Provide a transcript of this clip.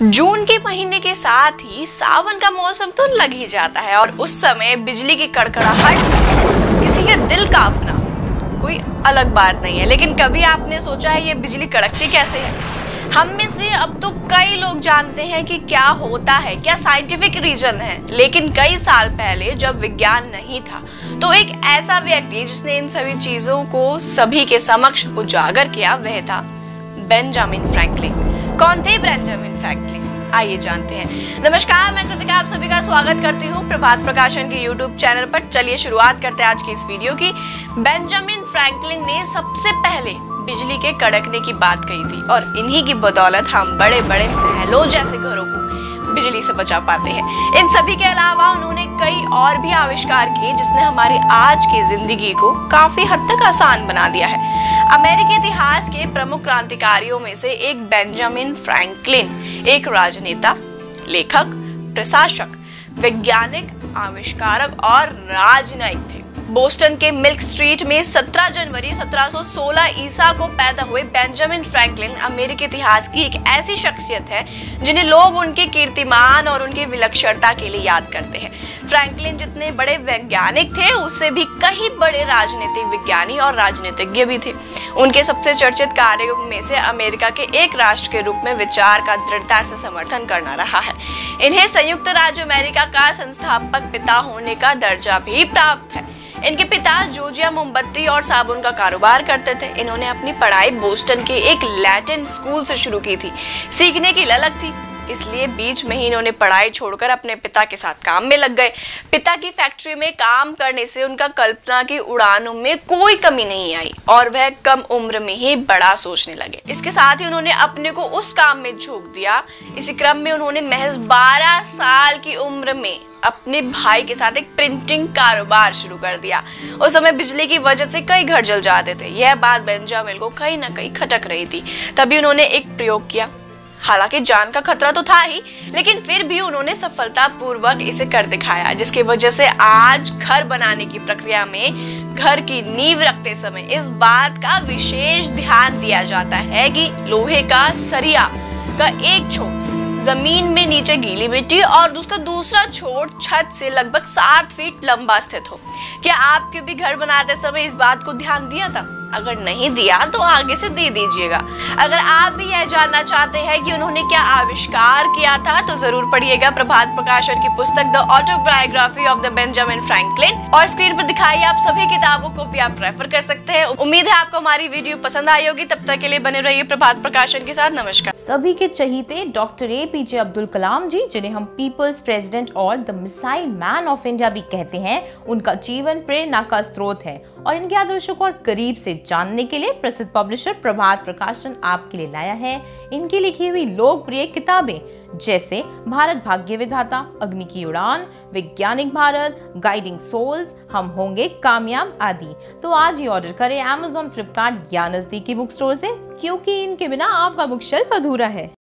जून के महीने के साथ ही सावन का मौसम तो लग ही जाता है और उस समय बिजली की कड़कड़ाहट, किसी के दिल कांपना कोई अलग बात नहीं है। लेकिन कभी आपने सोचा है ये बिजली कड़कती कैसे है? हम में से अब तो कई लोग जानते हैं कि क्या होता है, क्या साइंटिफिक रीजन है। लेकिन कई साल पहले जब विज्ञान नहीं था तो एक ऐसा व्यक्ति जिसने इन सभी चीज़ों को सभी के समक्ष उजागर किया, वह था बेंजामिन फ्रैंकलिन कौन थे बेंजामिन फ्रैंकलिन आइए जानते हैं। नमस्कार, मैं कृतिका, आप सभी का स्वागत करती हूँ प्रभात प्रकाशन के यूट्यूब चैनल पर। चलिए शुरुआत करते हैं आज की इस वीडियो की। बेंजामिन फ्रैंकलिन ने सबसे पहले बिजली के कड़कने की बात कही थी और इन्हीं की बदौलत हम बड़े बड़े महलों जैसे घरों को बिजली से बचा पाते हैं। इन सभी के अलावा उन्होंने कई और भी आविष्कार किए, जिसने हमारी आज की ज़िंदगी को काफ़ी हद तक आसान बना दिया है। अमेरिकी इतिहास के प्रमुख क्रांतिकारियों में से एक बेंजामिन फ्रैंकलिन, एक राजनेता, लेखक, प्रशासक, वैज्ञानिक, आविष्कारक और राजनयिक थे बोस्टन के मिल्क स्ट्रीट में 17 जनवरी 1716 ईसा को पैदा हुए बेंजामिन फ्रैंकलिन अमेरिकी इतिहास की एक ऐसी शख्सियत है, जिन्हें लोग उनके कीर्तिमान और उनकी विलक्षणता के लिए याद करते हैं। फ्रैंकलिन जितने बड़े वैज्ञानिक थे, उससे भी कई बड़े राजनीतिक विज्ञानी और राजनीतिज्ञ भी थे। उनके सबसे चर्चित कार्यों में से अमेरिका के एक राष्ट्र के रूप में विचार का दृढ़ता से समर्थन करना रहा है। इन्हें संयुक्त राज्य अमेरिका का संस्थापक पिता होने का दर्जा भी प्राप्त है। इनके पिता जोजिया मोमबत्ती और साबुन का कारोबार करते थे। इन्होंने अपनी पढ़ाई बोस्टन के एक लैटिन स्कूल से शुरू की थी। सीखने की ललक थी, इसलिए बीच में ही इन्होंने पढ़ाई छोड़कर अपने पिता के साथ काम में लग गए। पिता की फैक्ट्री में काम करने से उनका कल्पना की उड़ानों में कोई कमी नहीं आई और वह कम उम्र में ही बड़ा सोचने लगे। इसके साथ ही उन्होंने अपने को उस काम में झोंक दिया। इसी क्रम में उन्होंने महज 12 साल की उम्र में अपने भाई के साथ एक प्रिंटिंग कारोबार शुरू कर दिया। उस समय बिजली की वजह से कई घर जल जाते थे। यह बात बेंजामिन को कहीं ना कहीं खटक रही थी। तभी उन्होंने एक प्रयोग किया। हालाँकि जान का खतरा तो था ही, लेकिन फिर भी उन्होंने सफलता पूर्वक इसे कर दिखाया, जिसकी वजह से आज घर बनाने की प्रक्रिया में घर की नींव रखते समय इस बात का विशेष ध्यान दिया जाता है कि लोहे का सरिया का एक छोर ज़मीन में नीचे गीली मिट्टी और उसका दूसरा छोर छत से लगभग सात फीट लंबा स्थित हो। क्या आपके भी घर बनाते समय इस बात को ध्यान दिया था? अगर नहीं दिया तो आगे से दे दीजिएगा। अगर आप भी यह जानना चाहते हैं कि उन्होंने क्या आविष्कार किया था तो ज़रूर पढ़िएगा प्रभात प्रकाशन की पुस्तक the autobiography of the Benjamin Franklin और स्क्रीन पर दिखाई आप सभी किताबों को भी आप रेफर कर सकते हैं। उम्मीद है आपको हमारी वीडियो पसंद आई होगी। तब तक के लिए बने रहिए प्रभात प्रकाशन के साथ। नमस्कार। सभी के चहीते doctor A P J Abdul Kalam ji, जिन्हें हम पीपल्स प्रेसिडेंट और the missile man of India भी कहते हैं, उनका जीवन प्रेरणा का स्रोत है और इनके आदर्शों को और करीब से जानने के लिए प्रसिद्ध पब्लिशर प्रभात प्रकाशन आपके लिए लाया है। इनकी लिखी हुई लोकप्रिय किताबें, जैसे भारत भाग्य विधाता, अग्नि की उड़ान, वैज्ञानिक भारत गाइडिंग सोल्स हम होंगे कामयाब आदि। तो आज ही ऑर्डर करें अमेजोन फ्लिपकार्ट या नजदीकी बुक स्टोर से, क्योंकि इनके बिना आपका बुक शेल्फ अधूरा है।